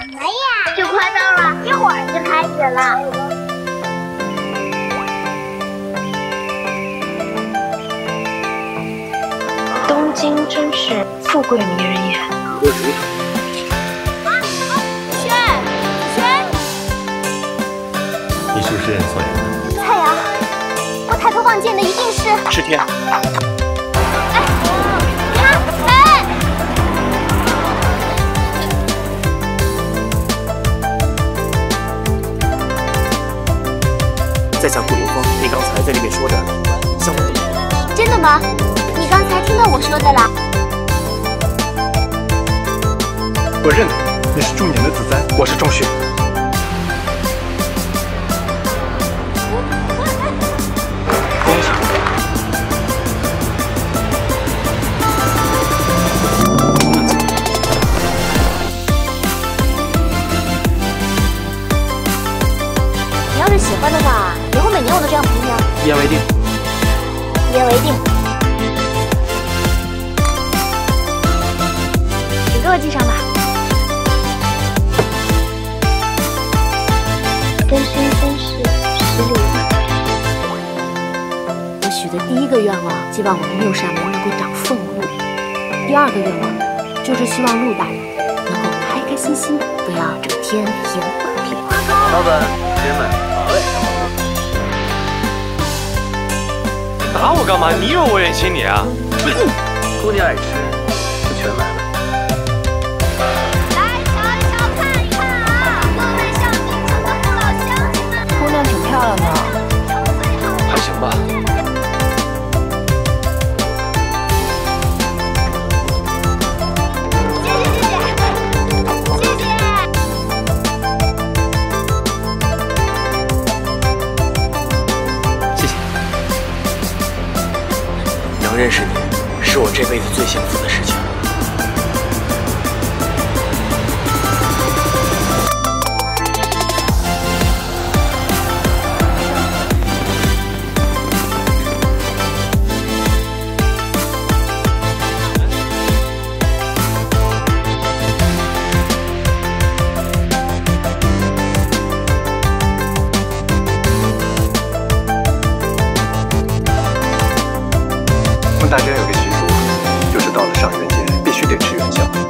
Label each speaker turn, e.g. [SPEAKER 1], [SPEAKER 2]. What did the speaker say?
[SPEAKER 1] 什么呀？就快到了，一会儿就开始了。
[SPEAKER 2] 东京真是富贵迷人眼。
[SPEAKER 1] 轩轩，
[SPEAKER 3] 你是不是认错人了？
[SPEAKER 1] 蔡阳，我抬头望见的一定是
[SPEAKER 3] 赤天。在下顾流风，你刚才在里面说的，像我。
[SPEAKER 1] 真的吗？你刚才听到我说的了？
[SPEAKER 4] 我认得，你是中年的子簪，我是钟旭。恭喜！
[SPEAKER 1] 你要是喜欢的话，每年我都这样陪你啊。
[SPEAKER 4] 一言为定。
[SPEAKER 1] 一言为定。你给我系上吧。
[SPEAKER 2] 分身分世十里万
[SPEAKER 5] 我许的第一个愿望，希望我的六扇门能够长凤禄；第二个愿望，就是希望陆大人能够开开心心，不要整天甜话屁话。
[SPEAKER 6] 老板，别买。好嘞。
[SPEAKER 7] 打我干嘛？你以为我愿意亲你啊？
[SPEAKER 6] 姑娘爱吃，就全买了。
[SPEAKER 1] 认识你，是我这
[SPEAKER 5] 辈子最幸福的
[SPEAKER 1] 事情。大
[SPEAKER 3] 家有个习俗，就是到了上元节必须得吃元宵。